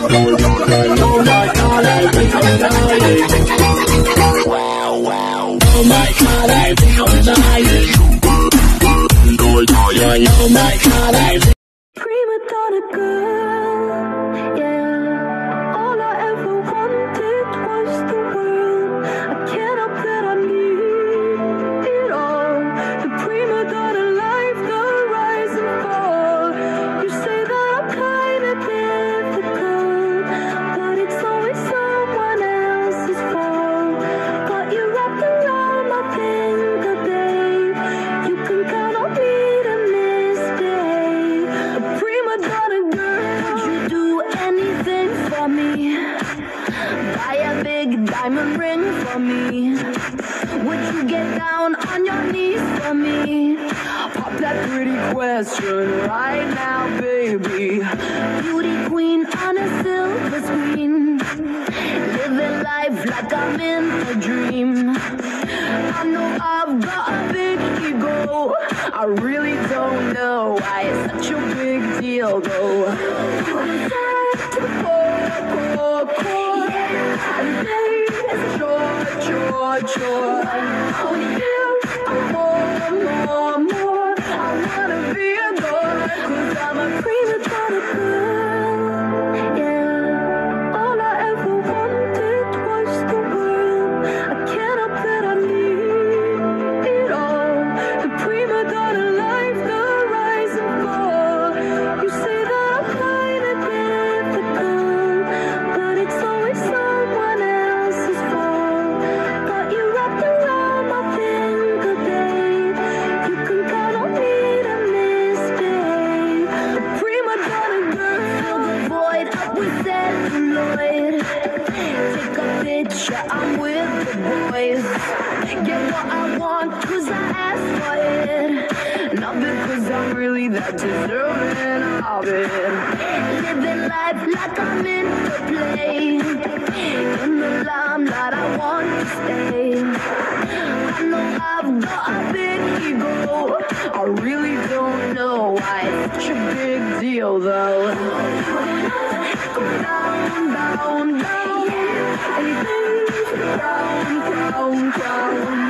Oh my god, I think I'm. Wow. Oh my god, I. Oh my god, diamond ring for me. Would you get down on your knees for me? Pop that pretty question right now, baby. Beauty queen on a silver screen. Living life like I'm in a dream. I know I've got a big ego. I really don't know why it's such a big deal, though. Chore, I'm with the boys. Get what I want, cause I asked for it. Not because I'm really that deserving. Living life like I'm in the play. In the limelight, I want to stay. I know I've got a big ego. I really don't know why it's such a big deal, though. Música